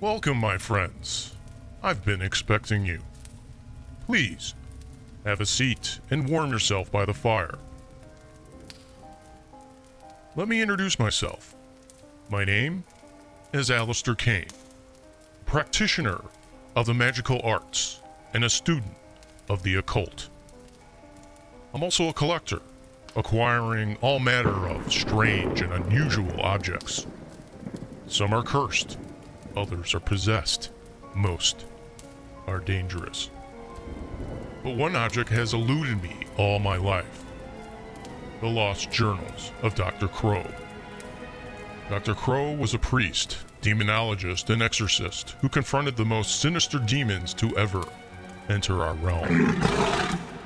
Welcome, my friends. I've been expecting you. Please, have a seat and warm yourself by the fire. Let me introduce myself. My name is Aleister Kane, practitioner of the magical arts and a student of the occult. I'm also a collector, acquiring all manner of strange and unusual objects. Some are cursed, others are possessed, most are dangerous. But one object has eluded me all my life the lost journals of Dr. Crow. Dr. Crow was a priest, demonologist, and exorcist who confronted the most sinister demons to ever enter our realm.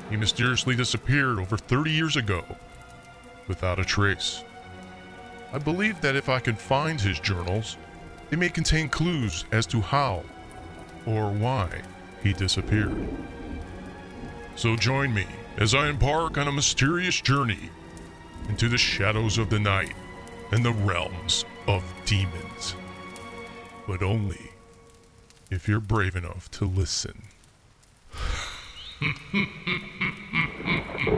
He mysteriously disappeared over 30 years ago without a trace. I believe that if I can find his journals, they may contain clues as to how or why he disappeared. So join me as I embark on a mysterious journey into the shadows of the night and the realms of demons. But only if you're brave enough to listen.